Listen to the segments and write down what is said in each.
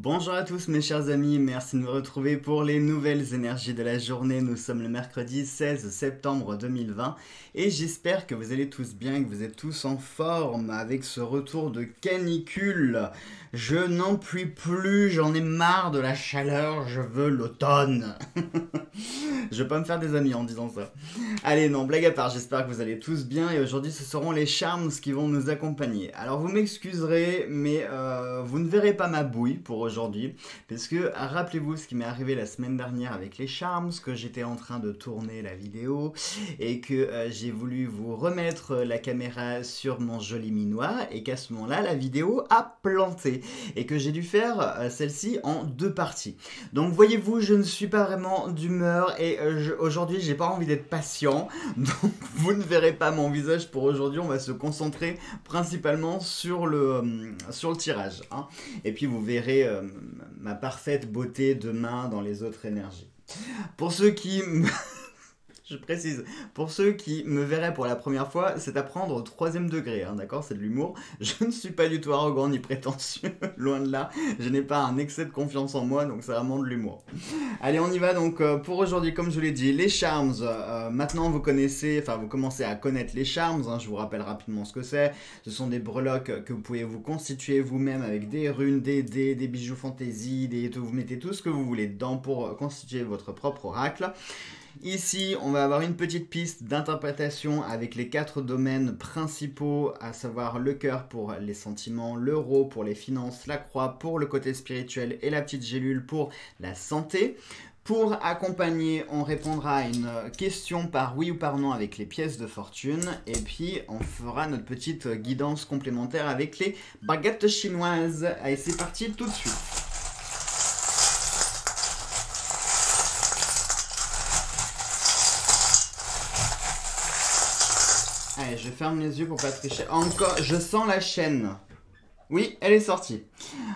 Bonjour à tous mes chers amis, merci de me retrouver pour les nouvelles énergies de la journée. Nous sommes le mercredi 16 septembre 2020 et j'espère que vous allez tous bien, que vous êtes tous en forme avec ce retour de canicule. Je n'en puis plus, j'en ai marre de la chaleur, je veux l'automne. je vais pas me faire des amis en disant ça. Allez, non, blague à part, j'espère que vous allez tous bien et aujourd'hui ce seront les charms qui vont nous accompagner. Alors vous m'excuserez, mais euh, vous ne verrez pas ma bouille pour aujourd'hui, parce que rappelez-vous ce qui m'est arrivé la semaine dernière avec les charms, que j'étais en train de tourner la vidéo et que euh, j'ai voulu vous remettre la caméra sur mon joli minois et qu'à ce moment-là la vidéo a planté et que j'ai dû faire euh, celle-ci en deux parties. Donc voyez-vous, je ne suis pas vraiment d'humeur et euh, aujourd'hui j'ai pas envie d'être patient. Donc vous ne verrez pas mon visage pour aujourd'hui, on va se concentrer principalement sur le, euh, sur le tirage. Hein. Et puis vous verrez ma parfaite beauté demain dans les autres énergies. Pour ceux qui... je précise. Pour ceux qui me verraient pour la première fois, c'est à prendre au troisième degré, hein, d'accord C'est de l'humour. Je ne suis pas du tout arrogant ni prétentieux, loin de là. Je n'ai pas un excès de confiance en moi, donc c'est vraiment de l'humour. Allez, on y va donc euh, pour aujourd'hui, comme je l'ai dit, les charms. Euh, maintenant, vous connaissez, enfin, vous commencez à connaître les charms. Hein, je vous rappelle rapidement ce que c'est. Ce sont des breloques que vous pouvez vous constituer vous-même avec des runes, des dés, des bijoux fantaisie, des... vous mettez tout ce que vous voulez dedans pour constituer votre propre oracle. Ici, on va avoir une petite piste d'interprétation avec les quatre domaines principaux, à savoir le cœur pour les sentiments, l'euro pour les finances, la croix pour le côté spirituel et la petite gélule pour la santé. Pour accompagner, on répondra à une question par oui ou par non avec les pièces de fortune. Et puis, on fera notre petite guidance complémentaire avec les baguettes chinoises. Allez, c'est parti tout de suite. Allez, je ferme les yeux pour pas tricher. Encore, je sens la chaîne. Oui, elle est sortie.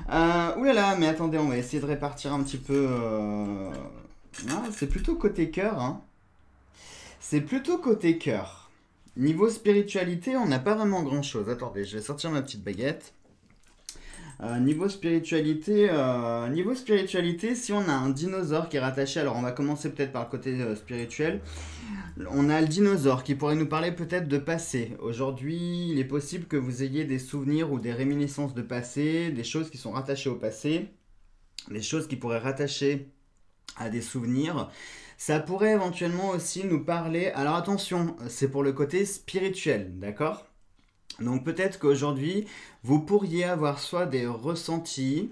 Euh, oulala, mais attendez, on va essayer de répartir un petit peu... Euh... c'est plutôt côté cœur. Hein. C'est plutôt côté cœur. Niveau spiritualité, on n'a pas vraiment grand-chose. Attendez, je vais sortir ma petite baguette. Euh, niveau spiritualité, euh, niveau spiritualité, si on a un dinosaure qui est rattaché, alors on va commencer peut-être par le côté euh, spirituel. On a le dinosaure qui pourrait nous parler peut-être de passé. Aujourd'hui, il est possible que vous ayez des souvenirs ou des réminiscences de passé, des choses qui sont rattachées au passé, des choses qui pourraient rattacher à des souvenirs. Ça pourrait éventuellement aussi nous parler. Alors attention, c'est pour le côté spirituel, d'accord? Donc peut-être qu'aujourd'hui, vous pourriez avoir soit des ressentis,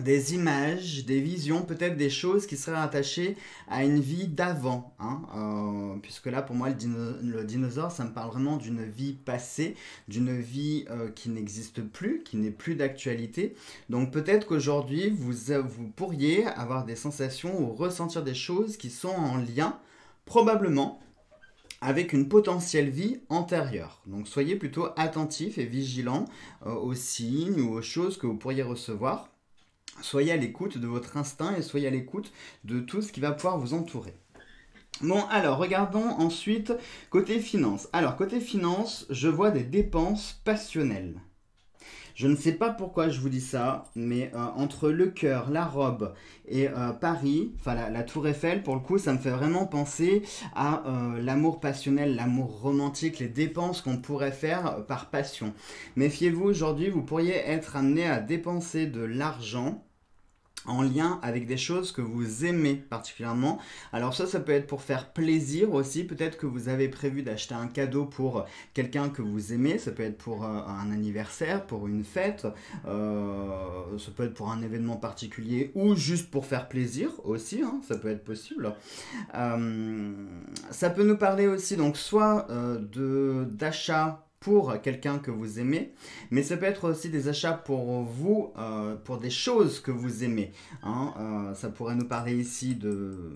des images, des visions, peut-être des choses qui seraient attachées à une vie d'avant. Hein, euh, puisque là, pour moi, le, dinosaure, ça me parle vraiment d'une vie passée, d'une vie euh, qui n'existe plus, qui n'est plus d'actualité. Donc peut-être qu'aujourd'hui, vous, vous pourriez avoir des sensations ou ressentir des choses qui sont en lien, probablement, avec une potentielle vie antérieure. Donc soyez plutôt attentifs et vigilants euh, aux signes ou aux choses que vous pourriez recevoir. Soyez à l'écoute de votre instinct et soyez à l'écoute de tout ce qui va pouvoir vous entourer. Bon, alors regardons ensuite côté finance. Alors côté finance, je vois des dépenses passionnelles. Je ne sais pas pourquoi je vous dis ça, mais euh, entre le cœur, la robe et euh, Paris, enfin la, tour Eiffel, pour le coup, ça me fait vraiment penser à euh, l'amour passionnel, l'amour romantique, les dépenses qu'on pourrait faire par passion. Méfiez-vous, aujourd'hui, vous pourriez être amené à dépenser de l'argent en lien avec des choses que vous aimez particulièrement. Alors ça, ça peut être pour faire plaisir aussi. Peut-être que vous avez prévu d'acheter un cadeau pour quelqu'un que vous aimez. Ça peut être pour euh, un anniversaire, pour une fête. Euh, ça peut être pour un événement particulier ou juste pour faire plaisir aussi. Hein. ça peut être possible. Euh, ça peut nous parler aussi donc soit d'achat pour quelqu'un que vous aimez, mais ça peut être aussi des achats pour vous, euh, pour des choses que vous aimez. Hein. Euh, ça pourrait nous parler ici de,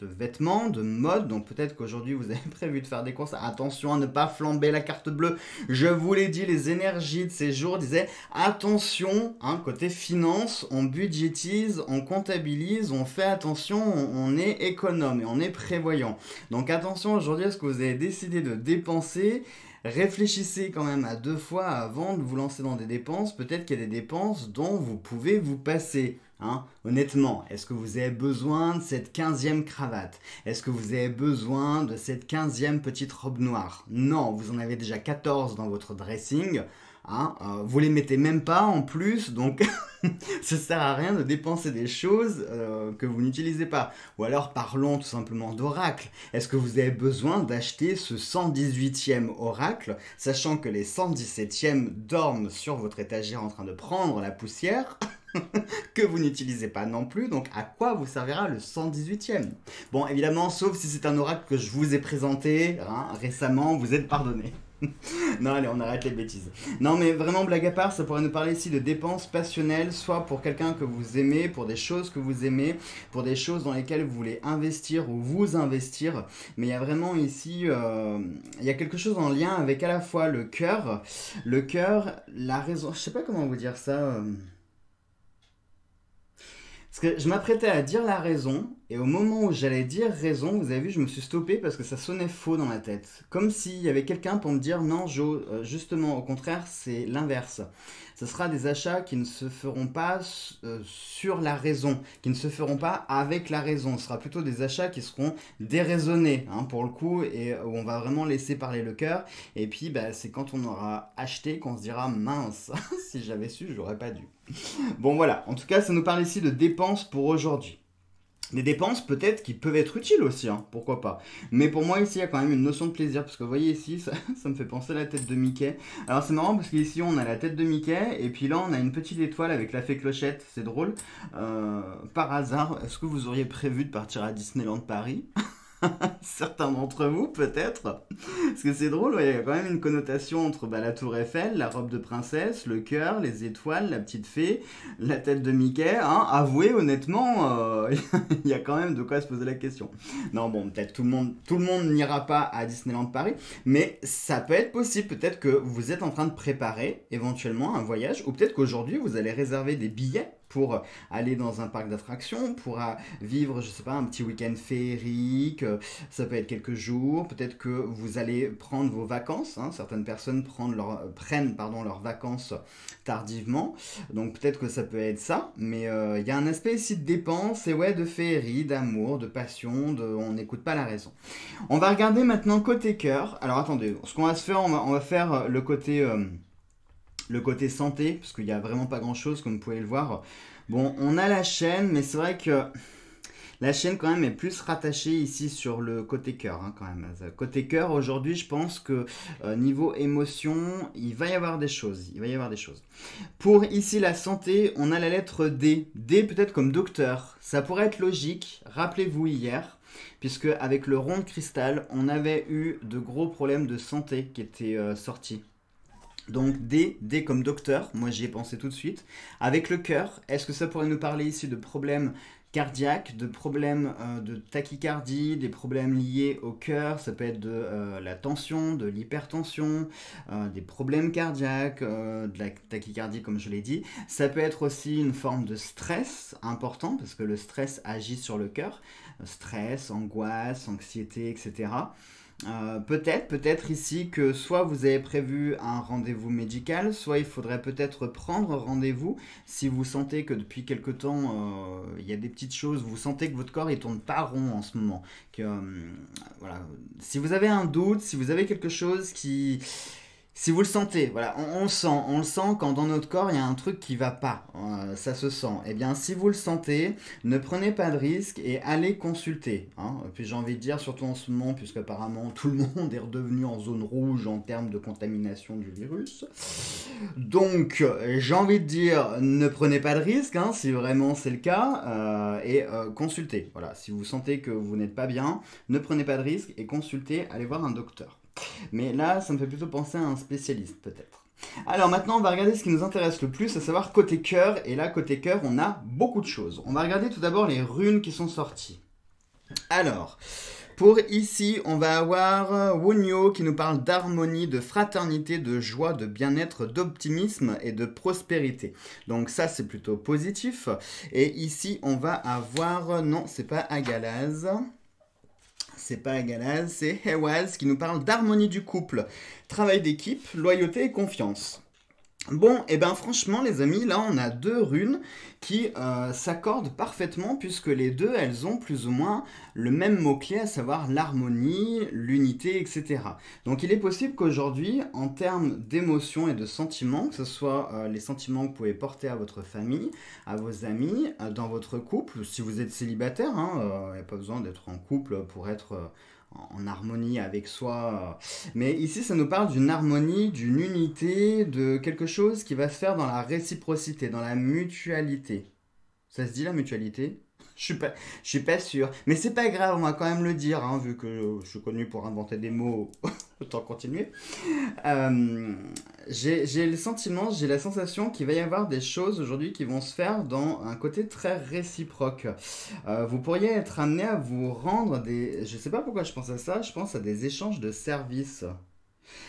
de vêtements, de mode, donc peut-être qu'aujourd'hui vous avez prévu de faire des courses. Attention à ne pas flamber la carte bleue. Je vous l'ai dit, les énergies de ces jours disaient attention, hein, côté finance, on budgétise, on comptabilise, on fait attention, on, on est économe et on est prévoyant. Donc attention aujourd'hui à ce que vous avez décidé de dépenser réfléchissez quand même à deux fois avant de vous lancer dans des dépenses. Peut-être qu'il y a des dépenses dont vous pouvez vous passer. Hein Honnêtement, est-ce que vous avez besoin de cette quinzième cravate? Est-ce que vous avez besoin de cette quinzième petite robe noire? Non, vous en avez déjà 14 dans votre dressing. Hein, euh, vous les mettez même pas en plus, donc ça sert à rien de dépenser des choses euh, que vous n'utilisez pas. Ou alors parlons tout simplement d'oracle. Est-ce que vous avez besoin d'acheter ce 118e oracle, sachant que les 117e dorment sur votre étagère en train de prendre la poussière que vous n'utilisez pas non plus, donc à quoi vous servira le 118e Bon, évidemment, sauf si c'est un oracle que je vous ai présenté hein, récemment, vous êtes pardonné. non, allez, on arrête les bêtises. Non, mais vraiment, blague à part, ça pourrait nous parler ici de dépenses passionnelles, soit pour quelqu'un que vous aimez, pour des choses que vous aimez, pour des choses dans lesquelles vous voulez investir ou vous investir. Mais il y a vraiment ici, euh, il y a quelque chose en lien avec à la fois le cœur, le cœur, la raison, je sais pas comment vous dire ça. Euh. Parce que je m'apprêtais à dire la raison, et au moment où j'allais dire raison, vous avez vu, je me suis stoppé parce que ça sonnait faux dans ma tête. Comme s'il y avait quelqu'un pour me dire non, euh, justement, au contraire, c'est l'inverse ce sera des achats qui ne se feront pas euh, sur la raison, qui ne se feront pas avec la raison. Ce sera plutôt des achats qui seront déraisonnés, hein, pour le coup, et où on va vraiment laisser parler le cœur. Et puis, bah, c'est quand on aura acheté qu'on se dira mince, si j'avais su, j'aurais pas dû. Bon, voilà. En tout cas, ça nous parle ici de dépenses pour aujourd'hui des dépenses peut-être qui peuvent être utiles aussi, hein, pourquoi pas. Mais pour moi ici il y a quand même une notion de plaisir, parce que vous voyez ici, ça, me fait penser à la tête de Mickey. Alors c'est marrant parce qu'ici on a la tête de Mickey, et puis là on a une petite étoile avec la fée clochette, c'est drôle. Euh, par hasard, est-ce que vous auriez prévu de partir à Disneyland Paris? Certains d'entre vous, peut-être. Parce que c'est drôle, il y a quand même une connotation entre bah, la tour Eiffel, la robe de princesse, le cœur, les étoiles, la petite fée, la tête de Mickey. Hein. Avouez honnêtement, euh, il y a quand même de quoi se poser la question. Non, bon, peut-être tout le monde, tout le monde n'ira pas à Disneyland Paris, mais ça peut être possible. Peut-être que vous êtes en train de préparer éventuellement un voyage, ou peut-être qu'aujourd'hui vous allez réserver des billets pour aller dans un parc d'attractions, pour vivre, je sais pas, un petit week-end féerique, euh, ça peut être quelques jours, peut-être que vous allez prendre vos vacances, hein. certaines personnes prennent leurs vacances tardivement, donc peut-être que ça peut être ça, mais euh, il y a un aspect ici de dépense et ouais, de féerie, d'amour, de passion, de on n'écoute pas la raison. On va regarder maintenant côté cœur, alors attendez, ce qu'on va se faire, on va, faire le côté... Euh, le côté santé, parce qu'il n'y a vraiment pas grand chose, comme vous pouvez le voir. Bon, on a la chaîne, mais c'est vrai que la chaîne quand même est plus rattachée ici sur le côté cœur, hein, quand même. Côté cœur, aujourd'hui, je pense que euh, niveau émotion, il va y avoir des choses. Il va y avoir des choses. Pour ici la santé, on a la lettre D. D peut-être comme docteur. Ça pourrait être logique. Rappelez-vous hier, puisque avec le rond de cristal, on avait eu de gros problèmes de santé qui étaient euh, sortis. Donc D, D comme docteur, moi j'y ai pensé tout de suite. Avec le cœur, est-ce que ça pourrait nous parler ici de problèmes cardiaques, de problèmes euh, de tachycardie, des problèmes liés au cœur, ça peut être de euh, la tension, de l'hypertension, euh, des problèmes cardiaques, de la tachycardie comme je l'ai dit. Ça peut être aussi une forme de stress important parce que le stress agit sur le cœur, stress, angoisse, anxiété, etc. Euh, peut-être, peut-être ici que soit vous avez prévu un rendez-vous médical, soit il faudrait peut-être prendre rendez-vous si vous sentez que depuis quelque temps euh, il y a des petites choses, vous sentez que votre corps il tourne pas rond en ce moment. Que, euh. Si vous avez un doute, si vous avez quelque chose qui si vous le sentez, voilà, on, sent, on le sent quand dans notre corps il y a un truc qui va pas, euh, ça se sent. Eh bien, si vous le sentez, ne prenez pas de risque et allez consulter. Hein. Puis j'ai envie de dire, surtout en ce moment, puisqu'apparemment tout le monde est redevenu en zone rouge en termes de contamination du virus. Donc, j'ai envie de dire, ne prenez pas de risque, hein, si vraiment c'est le cas, euh, et euh, consultez. Voilà, si vous sentez que vous n'êtes pas bien, ne prenez pas de risque et consultez, allez voir un docteur. Mais là, ça me fait plutôt penser à un spécialiste, peut-être. Alors maintenant, on va regarder ce qui nous intéresse le plus, à savoir côté cœur. Et là, côté cœur, on a beaucoup de choses. On va regarder tout d'abord les runes qui sont sorties. Alors, pour ici, on va avoir Wunyo qui nous parle d'harmonie, de fraternité, de joie, de bien-être, d'optimisme et de prospérité. Donc ça, c'est plutôt positif. Et ici, on va avoir... Non, c'est pas Agalaz. C'est pas Galaz, c'est Hewaz qui nous parle d'harmonie du couple, travail d'équipe, loyauté et confiance. Bon, et eh ben franchement les amis, là on a deux runes qui euh, s'accordent parfaitement puisque les deux elles ont plus ou moins le même mot-clé, à savoir l'harmonie, l'unité, etc. Donc il est possible qu'aujourd'hui, en termes d'émotions et de sentiments, que ce soit euh, les sentiments que vous pouvez porter à votre famille, à vos amis, euh, dans votre couple, si vous êtes célibataire, il hein, n'y a pas besoin d'être en couple pour être en harmonie avec soi. Mais ici, ça nous parle d'une harmonie, d'une unité, de quelque chose qui va se faire dans la réciprocité, dans la mutualité. Ça se dit la mutualité? Je suis pas, je suis pas sûr. Mais c'est pas grave, on va quand même le dire, hein, vu que je suis connu pour inventer des mots. Autant continuer. Euh, j'ai le sentiment, j'ai la sensation qu'il va y avoir des choses aujourd'hui qui vont se faire dans un côté très réciproque. Euh, vous pourriez être amené à vous rendre des... Je sais pas pourquoi je pense à ça, je pense à des échanges de services.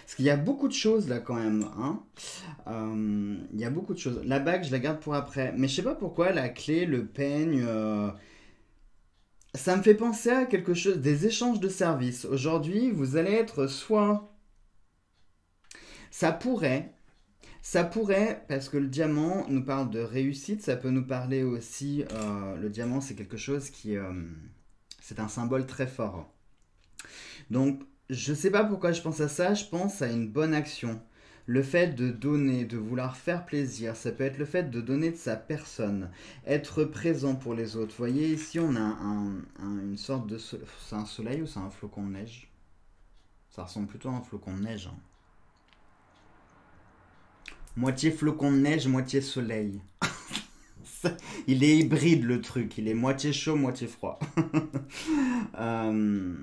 Parce qu'il y a beaucoup de choses là quand même. Hein. Euh, il y a beaucoup de choses. La bague, je la garde pour après. Mais je sais pas pourquoi la clé, le peigne. Euh, ça me fait penser à quelque chose, des échanges de services. Aujourd'hui, vous allez être soit. Ça pourrait. Ça pourrait, parce que le diamant nous parle de réussite, ça peut nous parler aussi. Euh, le diamant, c'est quelque chose qui. c'est un symbole très fort. Donc, je sais pas pourquoi je pense à ça, je pense à une bonne action. Le fait de donner, de vouloir faire plaisir, ça peut être le fait de donner de sa personne, être présent pour les autres. Vous voyez, ici on a une sorte de... C'est un soleil ou c'est un flocon de neige? Ça ressemble plutôt à un flocon de neige. Hein. Moitié flocon de neige, moitié soleil. il est hybride le truc, il est moitié chaud, moitié froid. euh...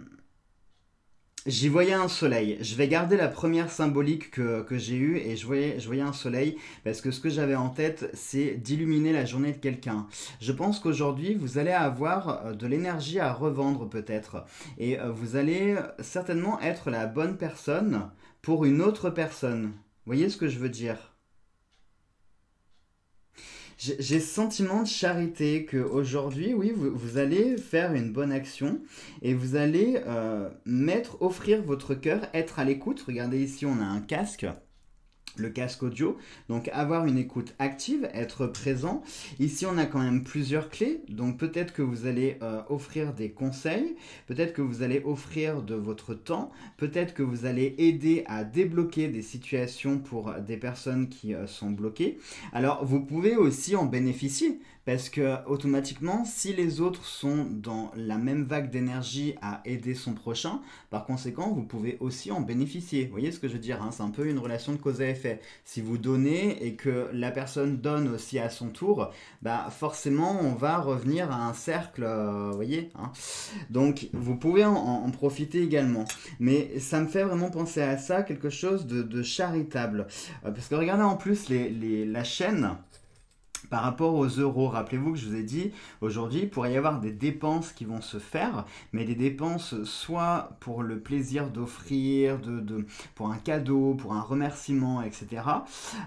J'y voyais un soleil. Je vais garder la première symbolique que, j'ai eue et je voyais, je voyais un soleil parce que ce que j'avais en tête, c'est d'illuminer la journée de quelqu'un. Je pense qu'aujourd'hui, vous allez avoir euh, de l'énergie à revendre peut-être et euh, vous allez certainement être la bonne personne pour une autre personne. Vous voyez ce que je veux dire? J'ai ce sentiment de charité que aujourd'hui, oui, vous, allez faire une bonne action et vous allez euh, mettre, offrir votre cœur, être à l'écoute. Regardez ici, on a un casque le casque audio. Donc avoir une écoute active, être présent. Ici on a quand même plusieurs clés. Donc peut-être que vous allez euh, offrir des conseils, peut-être que vous allez offrir de votre temps, peut-être que vous allez aider à débloquer des situations pour des personnes qui euh, sont bloquées. Alors vous pouvez aussi en bénéficier. Parce que automatiquement, si les autres sont dans la même vague d'énergie à aider son prochain, par conséquent, vous pouvez aussi en bénéficier. Vous voyez ce que je veux dire hein? C'est un peu une relation de cause à effet. Si vous donnez et que la personne donne aussi à son tour, bah forcément, on va revenir à un cercle, euh, vous voyez hein Donc, vous pouvez en, profiter également. Mais ça me fait vraiment penser à ça, quelque chose de, charitable. Euh, parce que regardez en plus la chaîne par rapport aux euros, rappelez-vous que je vous ai dit, aujourd'hui, il pourrait y avoir des dépenses qui vont se faire, mais des dépenses soit pour le plaisir d'offrir, de, pour un cadeau, pour un remerciement, etc.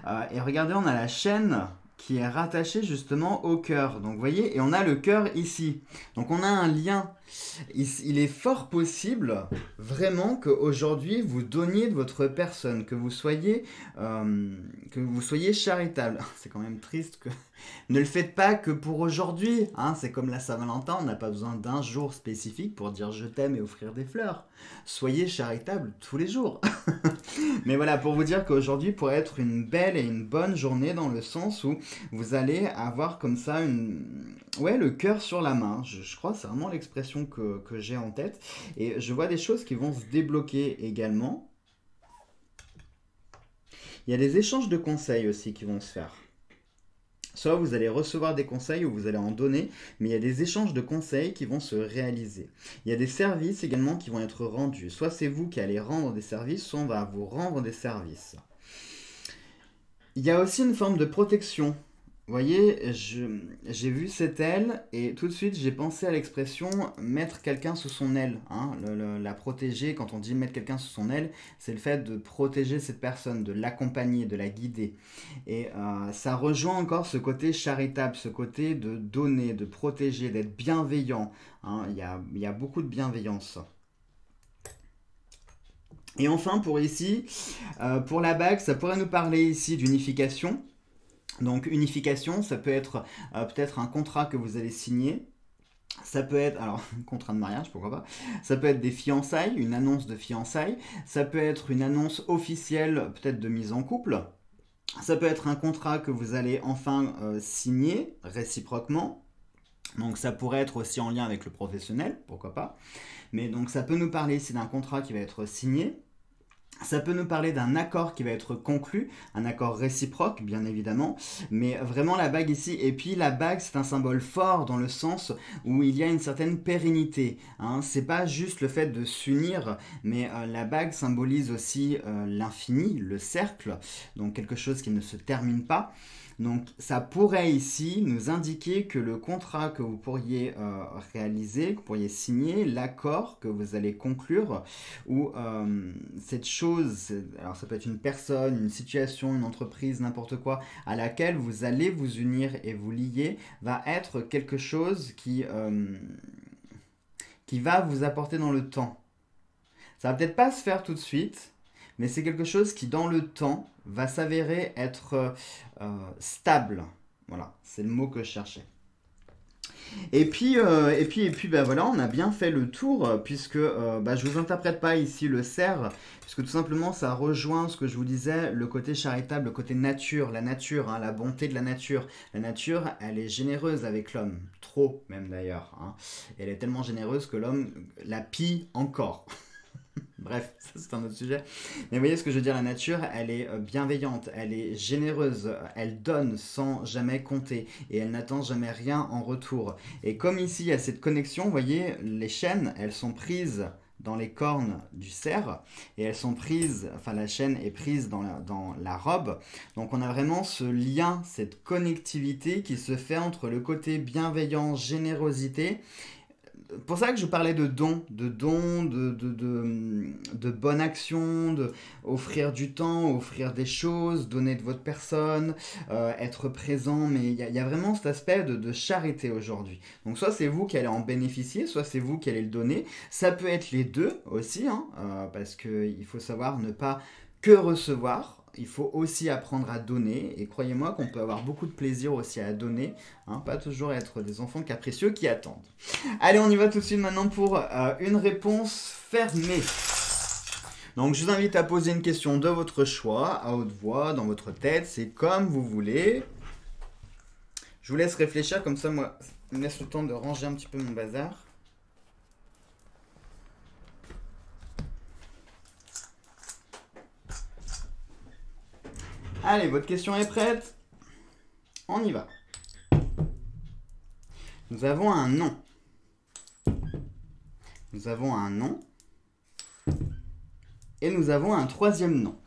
Euh, et regardez, on a la chaîne qui est rattachée justement au cœur. Donc vous voyez, et on a le cœur ici. Donc on a un lien il, est fort possible vraiment qu'aujourd'hui vous donniez de votre personne, que vous soyez, euh, que vous soyez charitable. C'est quand même triste que ne le faites pas que pour aujourd'hui. Hein. C'est comme la Saint-Valentin, on n'a pas besoin d'un jour spécifique pour dire je t'aime et offrir des fleurs. Soyez charitable tous les jours. Mais voilà, pour vous dire qu'aujourd'hui pourrait être une belle et une bonne journée dans le sens où vous allez avoir comme ça une... Ouais, le cœur sur la main. Je, je crois c'est vraiment l'expression que, j'ai en tête. Et je vois des choses qui vont se débloquer également. Il y a des échanges de conseils aussi qui vont se faire. Soit vous allez recevoir des conseils ou vous allez en donner, mais il y a des échanges de conseils qui vont se réaliser. Il y a des services également qui vont être rendus. Soit c'est vous qui allez rendre des services, soit on va vous rendre des services. Il y a aussi une forme de protection vous voyez, j'ai vu cette aile et tout de suite j'ai pensé à l'expression mettre quelqu'un sous son aile. Hein, la protéger, quand on dit mettre quelqu'un sous son aile, c'est le fait de protéger cette personne, de l'accompagner, de la guider. Et euh, ça rejoint encore ce côté charitable, ce côté de donner, de protéger, d'être bienveillant. Hein. Il y, a, y a beaucoup de bienveillance. Et enfin, pour ici, euh, pour la bague, ça pourrait nous parler ici d'unification. Donc unification, ça peut être euh, peut-être un contrat que vous allez signer. Ça peut être, alors, contrat de mariage, pourquoi pas. Ça peut être des fiançailles, une annonce de fiançailles. Ça peut être une annonce officielle, peut-être de mise en couple. Ça peut être un contrat que vous allez enfin euh, signer réciproquement. Donc ça pourrait être aussi en lien avec le professionnel, pourquoi pas. Mais donc ça peut nous parler ici d'un contrat qui va être signé. Ça peut nous parler d'un accord qui va être conclu, un accord réciproque bien évidemment, mais vraiment la bague ici, et puis la bague c'est un symbole fort dans le sens où il y a une certaine pérennité. Hein. C'est pas juste le fait de s'unir, mais euh, la bague symbolise aussi euh, l'infini, le cercle, donc quelque chose qui ne se termine pas. Donc ça pourrait ici nous indiquer que le contrat que vous pourriez euh, réaliser, que vous pourriez signer, l'accord que vous allez conclure, ou euh, cette chose, alors ça peut être une personne, une situation, une entreprise, n'importe quoi, à laquelle vous allez vous unir et vous lier, va être quelque chose qui, euh, qui va vous apporter dans le temps. Ça va peut-être pas se faire tout de suite, mais c'est quelque chose qui dans le temps va s'avérer être euh, stable. Voilà, c'est le mot que je cherchais. Et puis, euh, et puis, et puis, ben voilà, on a bien fait le tour, puisque euh, bah, je ne vous interprète pas ici le cerf, puisque tout simplement ça rejoint ce que je vous disais, le côté charitable, le côté nature, la nature, hein, la bonté de la nature. La nature, elle est généreuse avec l'homme, trop même d'ailleurs. Hein. Elle est tellement généreuse que l'homme la pille encore. Bref, c'est un autre sujet. Mais vous voyez ce que je veux dire, la nature, elle est euh, bienveillante, elle est généreuse, elle donne sans jamais compter et elle n'attend jamais rien en retour. Et comme ici, il y a cette connexion, vous voyez, les chaînes, elles sont prises dans les cornes du cerf et elles sont prises, enfin la chaîne est prise dans la, dans la robe. Donc on a vraiment ce lien, cette connectivité qui se fait entre le côté bienveillant, générosité pour ça que je parlais de dons, de dons, de, de, de, de bonne action, de offrir du temps, offrir des choses, donner de votre personne, euh, être présent, mais il y, a vraiment cet aspect de, charité aujourd'hui. Donc soit c'est vous qui allez en bénéficier, soit c'est vous qui allez le donner. Ça peut être les deux aussi, hein, euh, parce qu'il faut savoir ne pas que recevoir, il faut aussi apprendre à donner. Et croyez-moi qu'on peut avoir beaucoup de plaisir aussi à donner. Hein, pas toujours être des enfants capricieux qui attendent. Allez, on y va tout de suite maintenant pour euh, une réponse fermée. Donc je vous invite à poser une question de votre choix, à haute voix, dans votre tête. C'est comme vous voulez. Je vous laisse réfléchir, comme ça, moi, je me laisse le temps de ranger un petit peu mon bazar. Allez, votre question est prête On y va. Nous avons un nom. Nous avons un nom. Et nous avons un troisième nom.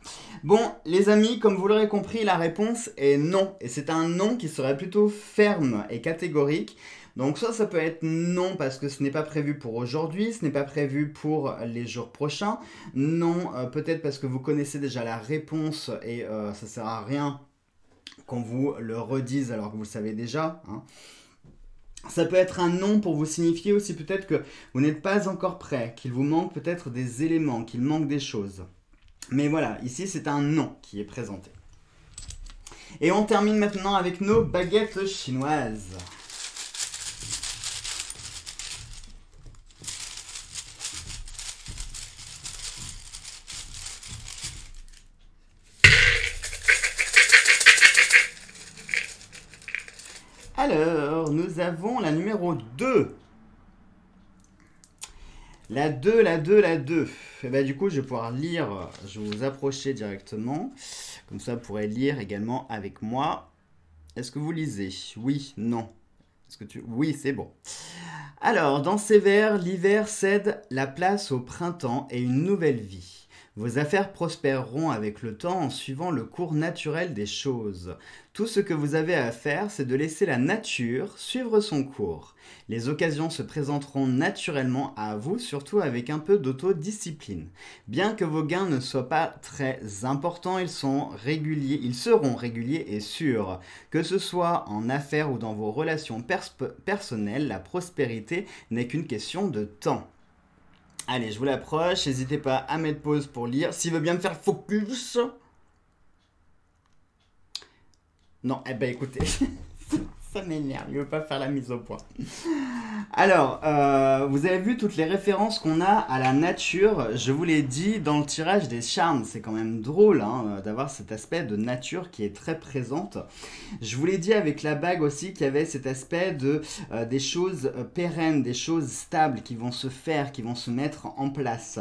Bon, les amis, comme vous l'aurez compris, la réponse est non. Et c'est un non qui serait plutôt ferme et catégorique. Donc soit ça peut être non parce que ce n'est pas prévu pour aujourd'hui, ce n'est pas prévu pour les jours prochains. Non, euh, peut-être parce que vous connaissez déjà la réponse et euh, ça sert à rien qu'on vous le redise alors que vous le savez déjà. Hein. Ça peut être un non pour vous signifier aussi peut-être que vous n'êtes pas encore prêt, qu'il vous manque peut-être des éléments, qu'il manque des choses. Mais voilà, ici c'est un non qui est présenté. Et on termine maintenant avec nos baguettes chinoises. Alors, nous la numéro 2. La 2, la 2, la 2. Et bah, du coup, je vais pouvoir lire, je vous approcher directement. Comme ça, vous pourrez lire également avec moi. Est-ce que vous lisez? Oui, non. Est-ce que tu... Oui, c'est bon. Alors, dans ces vers, l'hiver cède la place au printemps et une nouvelle vie. Vos affaires prospéreront avec le temps en suivant le cours naturel des choses. Tout ce que vous avez à faire, c'est de laisser la nature suivre son cours. Les occasions se présenteront naturellement à vous, surtout avec un peu d'autodiscipline. Bien que vos gains ne soient pas très importants, ils sont réguliers, ils seront réguliers et sûrs. Que ce soit en affaires ou dans vos relations personnelles, la prospérité n'est qu'une question de temps. Allez, je vous l'approche. N'hésitez pas à mettre pause pour lire. S'il veut bien me faire focus. Non, eh ben écoutez, ça m'énerve. Il veut pas faire la mise au point. Alors, euh, vous avez vu toutes les références qu'on a à la nature. Je vous l'ai dit dans le tirage des charmes. C'est quand même drôle hein, d'avoir cet aspect de nature qui est très présente. Je vous l'ai dit avec la bague aussi qu'il y avait cet aspect de euh, des choses euh, pérennes, des choses stables qui vont se faire, qui vont se mettre en place.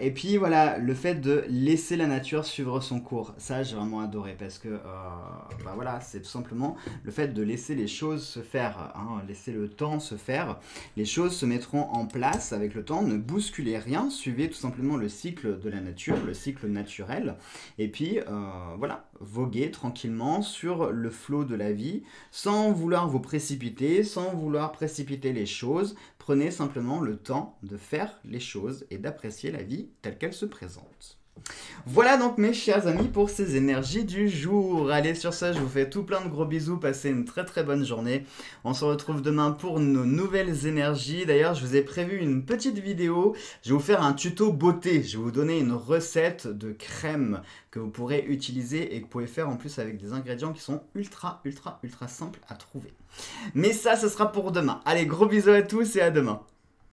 et puis voilà, le fait de laisser la nature suivre son cours. Ça, j'ai vraiment adoré parce que bah voilà, c'est tout simplement le de laisser les choses se faire, hein, laisser le temps se faire. Les choses se mettront en place avec le temps. Ne bousculez rien. Suivez tout simplement le cycle de la nature, le cycle naturel. Et puis, euh, voilà, voguez tranquillement sur le flot de la vie sans vouloir vous précipiter, sans vouloir précipiter les choses. Prenez simplement le temps de faire les choses et d'apprécier la vie telle qu'elle se présente. Voilà donc mes chers amis pour ces énergies du jour. Allez sur ça, je vous fais tout plein de gros bisous, passez une très très bonne journée. On se retrouve demain pour nos nouvelles énergies. D'ailleurs, je vous ai prévu une petite vidéo. Je vais vous faire un tuto beauté. Je vais vous donner une recette de crème que vous pourrez utiliser et que vous pouvez faire en plus avec des ingrédients qui sont ultra ultra ultra simples à trouver. Mais ça, ce sera pour demain. Allez, gros bisous à tous et à demain.